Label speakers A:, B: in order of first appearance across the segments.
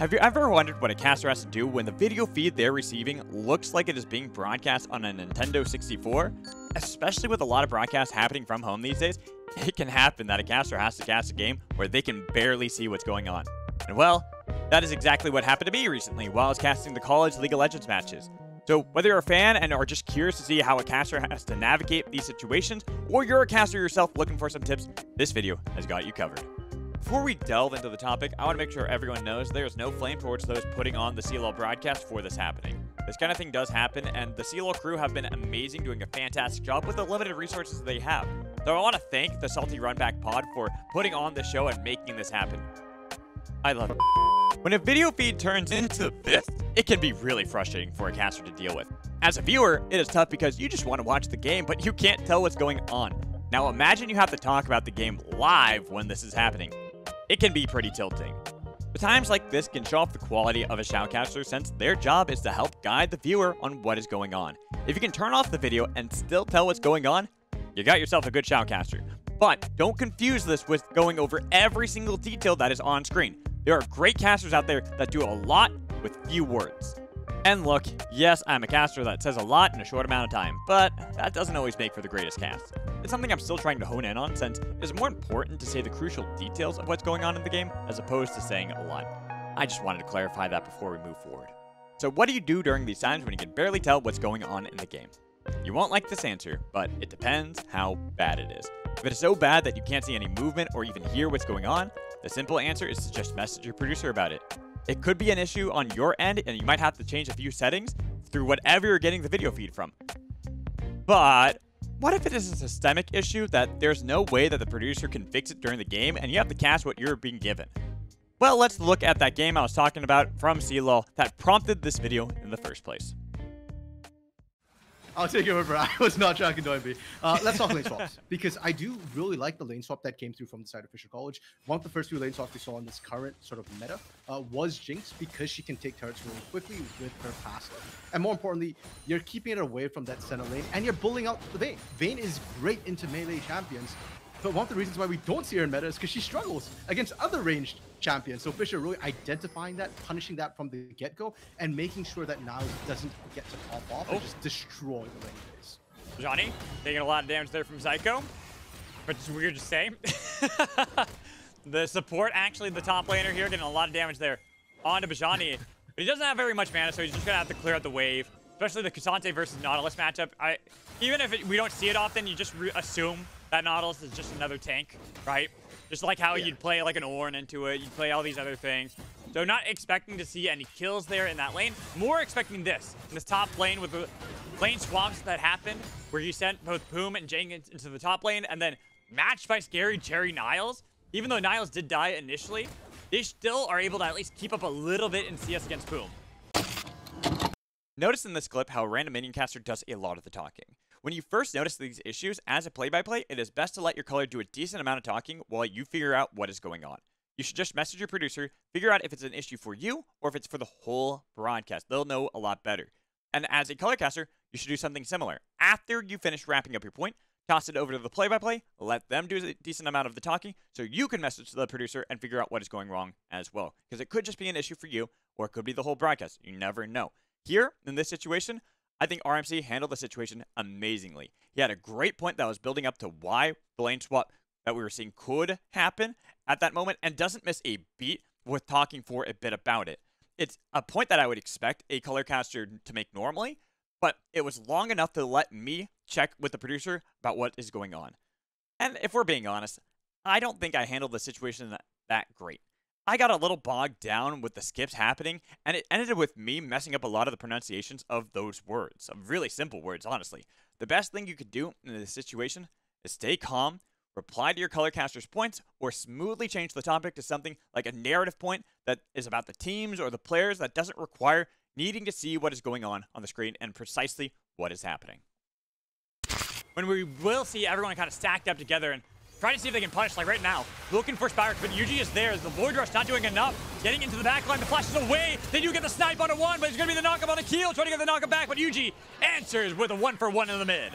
A: Have you ever wondered what a caster has to do when the video feed they're receiving looks like it is being broadcast on a Nintendo 64? Especially with a lot of broadcasts happening from home these days, it can happen that a caster has to cast a game where they can barely see what's going on. And well, that is exactly what happened to me recently while I was casting the college League of Legends matches. So whether you're a fan and are just curious to see how a caster has to navigate these situations, or you're a caster yourself looking for some tips, this video has got you covered. Before we delve into the topic, I want to make sure everyone knows there is no flame towards those putting on the CLL broadcast for this happening. This kind of thing does happen, and the CLL crew have been amazing, doing a fantastic job with the limited resources they have. So I want to thank the Salty Runback Pod for putting on the show and making this happen. I love it. When a video feed turns into this, it can be really frustrating for a caster to deal with. As a viewer, it is tough because you just want to watch the game, but you can't tell what's going on. Now imagine you have to talk about the game live when this is happening it can be pretty tilting. But times like this can show off the quality of a shoutcaster since their job is to help guide the viewer on what is going on. If you can turn off the video and still tell what's going on, you got yourself a good shoutcaster. But don't confuse this with going over every single detail that is on screen. There are great casters out there that do a lot with few words. And look, yes, I'm a caster that says a lot in a short amount of time, but that doesn't always make for the greatest cast. It's something I'm still trying to hone in on since it is more important to say the crucial details of what's going on in the game as opposed to saying a lot. I just wanted to clarify that before we move forward. So what do you do during these times when you can barely tell what's going on in the game? You won't like this answer, but it depends how bad it is. If it is so bad that you can't see any movement or even hear what's going on, the simple answer is to just message your producer about it. It could be an issue on your end, and you might have to change a few settings through whatever you're getting the video feed from. But what if it is a systemic issue that there's no way that the producer can fix it during the game and you have to cast what you're being given? Well, let's look at that game I was talking about from CLL that prompted this video in the first place.
B: I'll take it over. I was not tracking Doinby. Uh, let's talk lane swaps because I do really like the lane swap that came through from the side of Fisher College. One of the first few lane swaps we saw in this current sort of meta uh, was Jinx because she can take turrets really quickly with her passive. And more importantly, you're keeping it away from that center lane and you're bullying out the Vayne. Vayne is great into melee champions but one of the reasons why we don't see her in meta is because she struggles against other ranged champions. So Fisher really identifying that, punishing that from the get-go, and making sure that Niles doesn't get to pop off oh. and just destroy the lane phase.
A: Johnny taking a lot of damage there from Zyko, but it's weird to say. the support, actually, the top laner here, getting a lot of damage there onto Bajani. But he doesn't have very much mana, so he's just going to have to clear out the wave. Especially the K'Sante versus Nautilus matchup. I, even if it, we don't see it often, you just assume that Nautilus is just another tank, right? Just like how yeah. you'd play like an Ornn into it, you'd play all these other things. So not expecting to see any kills there in that lane, more expecting this, in this top lane with the lane swaps that happened, where you sent both Poom and Jenkins into the top lane, and then matched by Scary Cherry Niles. Even though Niles did die initially, they still are able to at least keep up a little bit in CS against Poom. Notice in this clip how random minion caster does a lot of the talking. When you first notice these issues as a play-by-play, -play, it is best to let your color do a decent amount of talking while you figure out what is going on. You should just message your producer, figure out if it's an issue for you or if it's for the whole broadcast. They'll know a lot better. And as a color caster, you should do something similar. After you finish wrapping up your point, toss it over to the play-by-play, -play, let them do a decent amount of the talking so you can message the producer and figure out what is going wrong as well. Because it could just be an issue for you or it could be the whole broadcast. You never know. Here, in this situation, I think RMC handled the situation amazingly. He had a great point that was building up to why the lane swap that we were seeing could happen at that moment and doesn't miss a beat with talking for a bit about it. It's a point that I would expect a color caster to make normally, but it was long enough to let me check with the producer about what is going on. And if we're being honest, I don't think I handled the situation that, great. I got a little bogged down with the skips happening, and it ended with me messing up a lot of the pronunciations of those words, of really simple words, honestly. The best thing you could do in this situation is stay calm, reply to your color caster's points, or smoothly change the topic to something like a narrative point that is about the teams or the players that doesn't require needing to see what is going on on the screen and precisely what is happening. When we will see everyone kind of stacked up together and Trying to see if they can punish, like right now. Looking for Spirax, but Yuji is there. The Void Rush not doing enough. Getting into the back line. The flash is away. They do get the snipe on a one, but it's to be the knockup on the kill. Trying to get the knockup back, but Yuji answers with a one for one in the mid.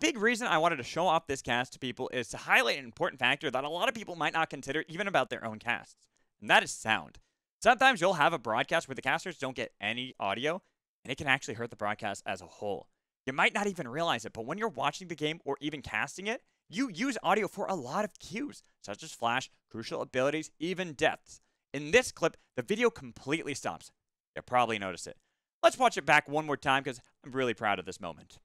A: Big reason I wanted to show off this cast to people is to highlight an important factor that a lot of people might not consider even about their own casts. And that is sound. Sometimes you'll have a broadcast where the casters don't get any audio, and it can actually hurt the broadcast as a whole. You might not even realize it, but when you're watching the game or even casting it, you use audio for a lot of cues, such as flash, crucial abilities, even deaths. In this clip, the video completely stops. You'll probably notice it. Let's watch it back one more time because I'm really proud of this moment.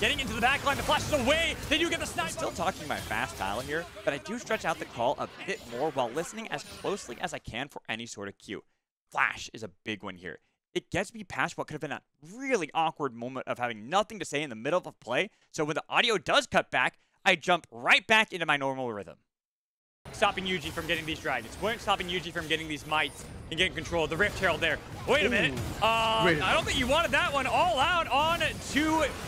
A: Getting into the back line, the flash is away. Then you get the snipe. I'm still talking my fast style here, but I do stretch out the call a bit more while listening as closely as I can for any sort of cue. Flash is a big one here. It gets me past what could have been a really awkward moment of having nothing to say in the middle of a play, so when the audio does cut back, I jump right back into my normal rhythm. Stopping Yuji from getting these dragons. Weren't stopping Yuji from getting these mites and getting control of the Rift Herald there. Wait a minute. Uh, I don't think you wanted that one all out on to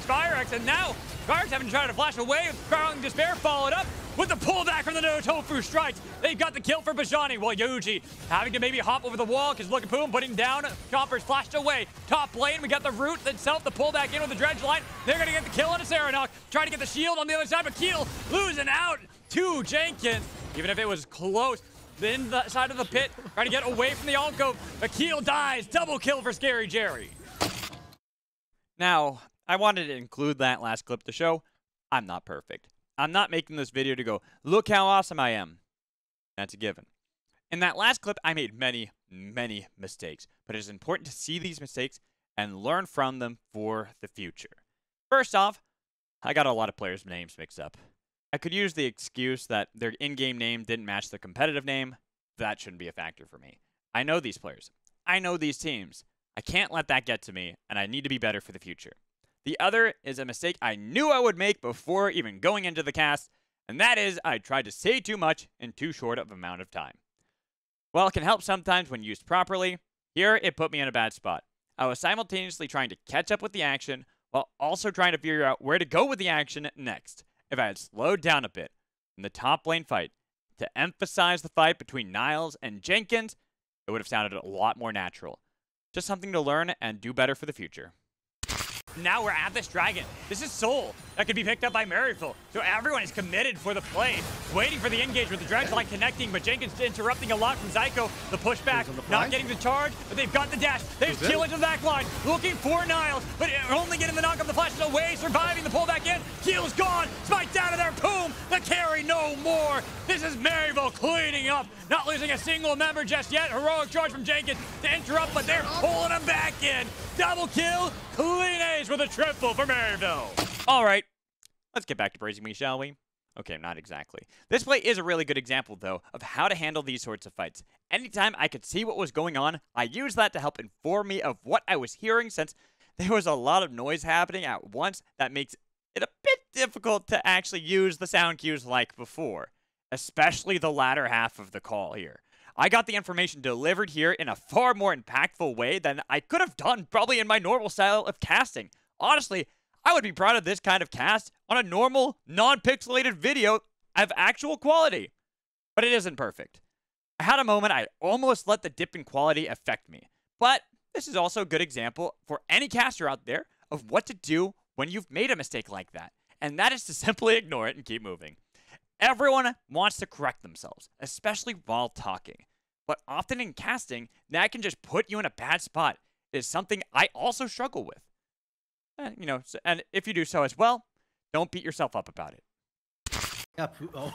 A: Spyrex, and now Spyrex having tried to flash away. Crawling Despair followed up with the pullback from the Ntofo Strikes. They've got the kill for Bajani, while Yuji having to maybe hop over the wall because look at Poom putting down. Choppers flashed away. Top lane, we got the root itself, the pullback in with the dredge line. They're going to get the kill on a Serenok. Trying to get the shield on the other side, but Keel losing out to Jenkins. Even if it was close, in the side of the pit, trying to get away from the Alcove. Akil dies. Double kill for Scary Jerry. Now, I wanted to include that last clip to show I'm not perfect. I'm not making this video to go, look how awesome I am. That's a given. In that last clip, I made many, many mistakes, but it is important to see these mistakes and learn from them for the future. First off, I got a lot of players' names mixed up. I could use the excuse that their in-game name didn't match their competitive name. That shouldn't be a factor for me. I know these players. I know these teams. I can't let that get to me, and I need to be better for the future. The other is a mistake I knew I would make before even going into the cast, and that is I tried to say too much in too short of amount of time. While it can help sometimes when used properly, here it put me in a bad spot. I was simultaneously trying to catch up with the action while also trying to figure out where to go with the action next. If I had slowed down a bit in the top lane fight to emphasize the fight between Niles and Jenkins, it would have sounded a lot more natural. Just something to learn and do better for the future. Now we're at this dragon. This is Soul that could be picked up by Maryville. So everyone is committed for the play, waiting for the engage with the Dredge Line connecting, but Jenkins interrupting a lot from Zyko. The pushback, the not getting the charge, but they've got the dash. There's Kill into the back line, looking for Niles, but only getting the knock of the flash is away, surviving the pullback in. Keel's gone, Smite down to their Poom, the carry no more. This is Maryville cleaning up, not losing a single member just yet. Heroic charge from Jenkins to interrupt, but they're pulling him back in. Double kill, clean ace with a triple for Maryville. All right, let's get back to praising me, shall we? Okay, not exactly. This play is a really good example, though, of how to handle these sorts of fights. Anytime I could see what was going on, I used that to help inform me of what I was hearing, since there was a lot of noise happening at once that makes it a bit difficult to actually use the sound cues like before, especially the latter half of the call here. I got the information delivered here in a far more impactful way than I could have done probably in my normal style of casting. Honestly, I would be proud of this kind of cast on a normal, non-pixelated video of actual quality. But it isn't perfect. I had a moment I almost let the dip in quality affect me. But this is also a good example for any caster out there of what to do when you've made a mistake like that. And that is to simply ignore it and keep moving. Everyone wants to correct themselves, especially while talking. But often in casting, that can just put you in a bad spot. It is something I also struggle with. And, you know, and if you do so as well, don't beat yourself up about it.
B: Yeah, oh.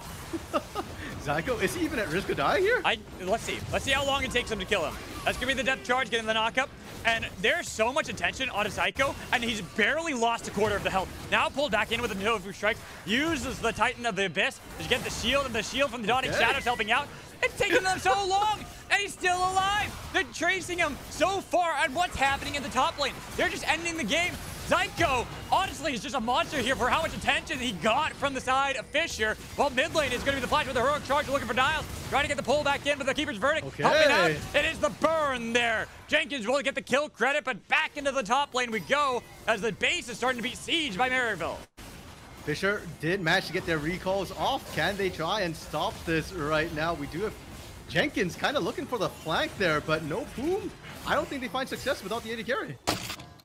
B: Zyko, is he even at risk of dying here?
A: I let's see. Let's see how long it takes him to kill him. That's gonna be the depth charge, getting the knockup. And there's so much attention on a Zyko, and he's barely lost a quarter of the health. Now pulled back in with the Ntofo Strike, uses the Titan of the Abyss to get the shield, and the shield from the Dawning okay. Shadows helping out. It's taken them so long, and he's still alive. They're tracing him so far and what's happening in the top lane. They're just ending the game. Zyko, honestly, is just a monster here for how much attention he got from the side of Fisher. While mid lane is going to be the flash with the heroic charge looking for Niles. Trying to get the pull back in, but the Keeper's Verdict okay. helping out. It is the burn there. Jenkins will get the kill credit, but back into the top lane we go as the base is starting to be sieged by Maryville.
B: Fisher did manage to get their recalls off. Can they try and stop this right now? We do have Jenkins kind of looking for the flank there, but no Poom. I don't think they find success without the AD carry.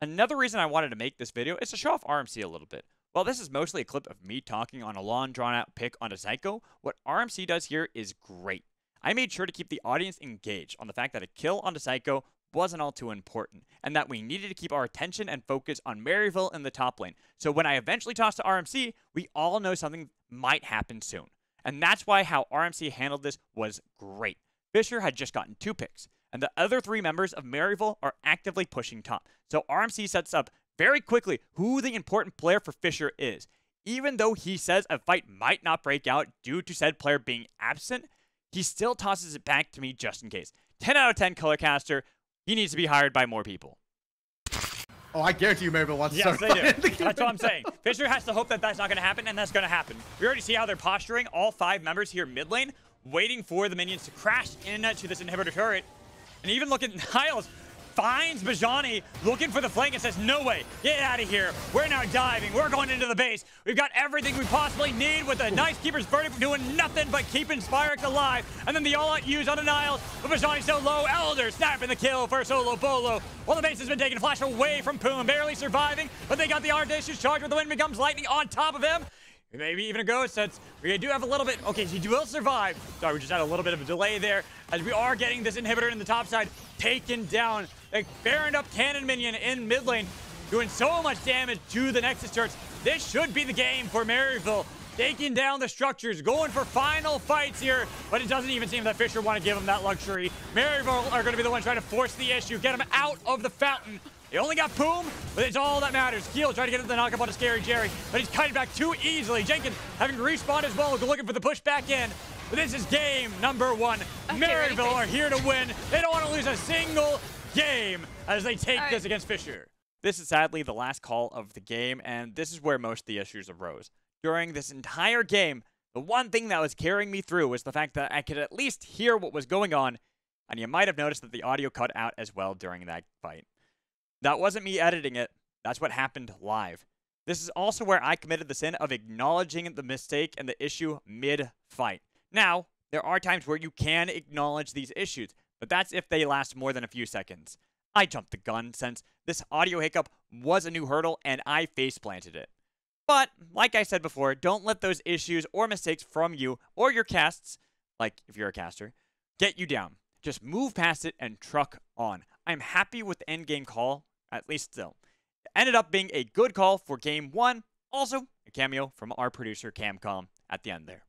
A: Another reason I wanted to make this video is to show off RMC a little bit. While this is mostly a clip of me talking on a long drawn out pick on a Zyko, what RMC does here is great. I made sure to keep the audience engaged on the fact that a kill on a Psycho wasn't all too important, and that we needed to keep our attention and focus on Maryville in the top lane. So when I eventually toss to RMC, we all know something might happen soon. And that's why how RMC handled this was great. Fisher had just gotten two picks, and the other three members of Maryville are actively pushing top. So RMC sets up very quickly who the important player for Fisher is. Even though he says a fight might not break out due to said player being absent, he still tosses it back to me just in case. 10 out of 10 Colorcaster, he needs to be hired by more people.
B: Oh, I guarantee you Maryville wants
A: yes,
B: to start.
A: Yes, they do. that's what I'm saying. Fisher has to hope that that's not going to happen, and that's going to happen. We already see how they're posturing, all five members here mid lane, waiting for the minions to crash into this inhibitor turret. And even looking, Niles finds Bajani looking for the flank and says, no way, get out of here. We're now diving. We're going into the base. We've got everything we possibly need with the Nice Keeper's Verdict doing nothing but keeping Spirax alive. And then the all-out use on a Nile, but Bajani so low. Elder snapping the kill for Solo Bolo. Well, the base has been taken flash away from Poom, barely surviving, but they got the Ardentious charge with the wind becomes lightning on top of him. Maybe even a ghost since we do have a little bit. Okay, he will survive. Sorry, we just had a little bit of a delay there as we are getting this inhibitor in the top side taken down. A Baron up cannon minion in mid lane doing so much damage to the Nexus turrets. This should be the game for Maryville. Taking down the structures, going for final fights here, but it doesn't even seem that Fisher want to give him that luxury. Maryville are going to be the one trying to force the issue, get him out of the fountain. They only got Poom, but it's all that matters. Keel trying to get the knockup on a Scary Jerry, but he's cutting back too easily. Jenkins having respawned as well, looking for the push back in. But this is game number one. Okay, Maryville are here to win. They don't want to lose a single game as they take right. this against Fisher. This is sadly the last call of the game, and this is where most of the issues arose. During this entire game, the one thing that was carrying me through was the fact that I could at least hear what was going on, and you might have noticed that the audio cut out as well during that fight. That wasn't me editing it. That's what happened live. This is also where I committed the sin of acknowledging the mistake and the issue mid-fight. Now, there are times where you can acknowledge these issues, but that's if they last more than a few seconds. I jumped the gun since this audio hiccup was a new hurdle and I face planted it. But, like I said before, don't let those issues or mistakes from you or your casts, like if you're a caster, get you down. Just move past it and truck on. I'm happy with the end game call, at least still. It ended up being a good call for game one. Also, a cameo from our producer Camcom at the end there.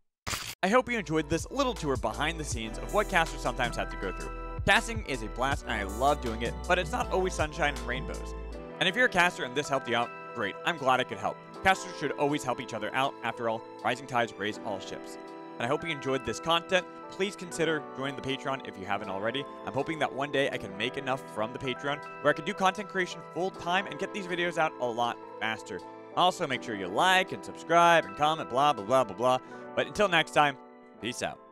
A: I hope you enjoyed this little tour behind the scenes of what casters sometimes have to go through. Casting is a blast and I love doing it, but it's not always sunshine and rainbows. And if you're a caster and this helped you out, great, I'm glad I could help. Casters should always help each other out, after all, rising tides raise all ships and I hope you enjoyed this content. Please consider joining the Patreon if you haven't already. I'm hoping that one day I can make enough from the Patreon where I can do content creation full time and get these videos out a lot faster. Also, make sure you like and subscribe and comment, blah, blah, blah, blah, blah. But until next time, peace out.